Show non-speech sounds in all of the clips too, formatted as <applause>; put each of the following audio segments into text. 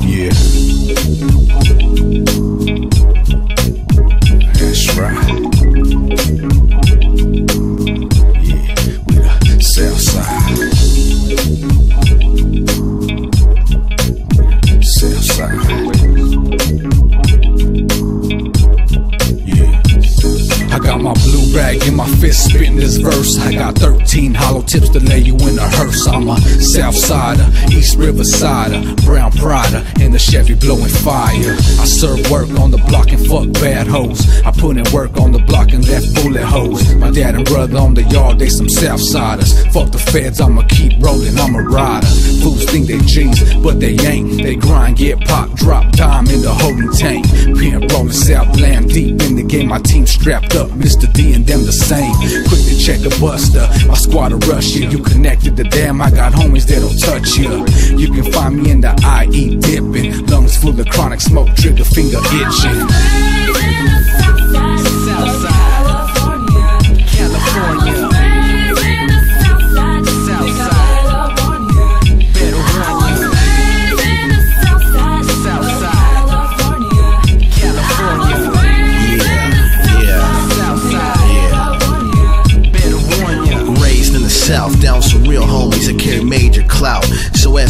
Yeah. That's right. Yeah, we the south side. Yeah. I got my blue rag in my fist, spitting this verse. I got 13 hollow tips to lay you in hearse. I'm a East Brown Prider, the Chevy blowing fire. I serve work on the block and fuck bad hoes. I put in work on the block and left bullet hoes. My dad and brother on the yard, they some South Siders. Fuck the feds, I'ma keep rolling, I'm a rider. Fools think they G's, but they ain't. They grind, get pop, drop dime in the holding tank. Pin rolling Southland deep in the game, my team strapped up. Mr. D and them the same. Quick to check a buster, my squad will rush you. You connected to them, I got homies that'll touch you. You can find me in the IE dipping, lungs full of chronic smoke, trigger finger itching.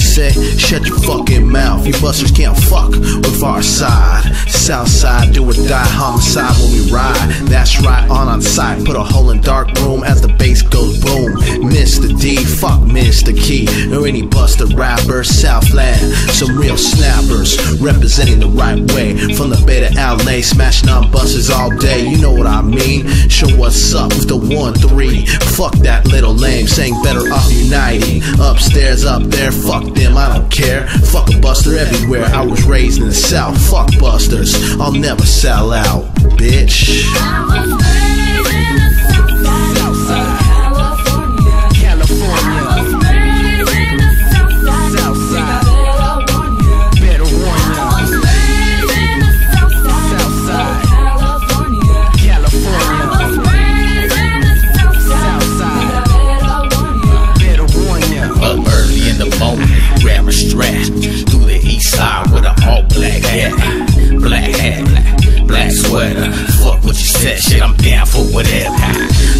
Said, shut your fucking mouth. You busters can't fuck with our side. South side, do or die, homicide when we ride. That's right, on on site. Put a hole in dark room as the bass goes boom. Mr. D, fuck Mr. Key, or any buster rapper. Southland, some real snappers representing the right way. From the Bay to LA, smashing on buses all day. You know what I mean? Show what's up with the one three. Fuck that little lame, saying better off uniting. Upstairs, up there, fuck them, I don't care. Fuck a buster everywhere. I was raised in the South. Fuck busters, I'll never sell out, bitch. Said, shit, I'm down for whatever.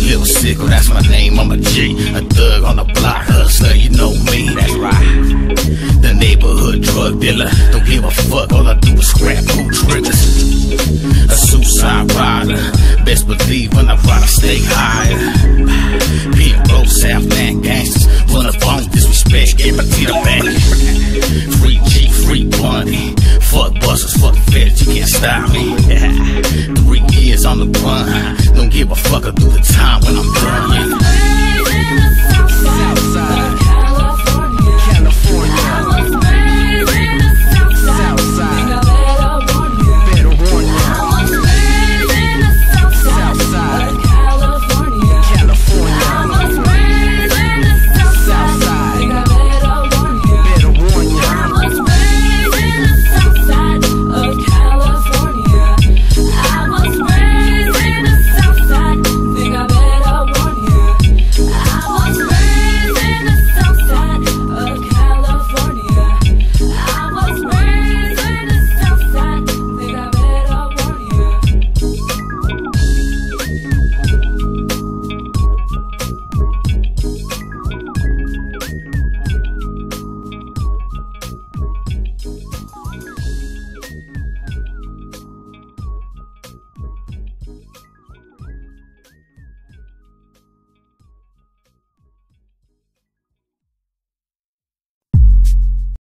Little sickle, that's my name, I'm a G, a thug on the block, hustler, you know me, that's right. The neighborhood drug dealer, don't give a fuck, all I do is scrap two triggers. A suicide rider, best believe when I ride, I stay higher. Road, Southland gangsters, run up on disrespect, get my teeth back. Free G, free money. Fuck busters, fuck feds, you can't stop me. <laughs> cause I'm the one. Don't give a fuck, I'll do the time when I'm done.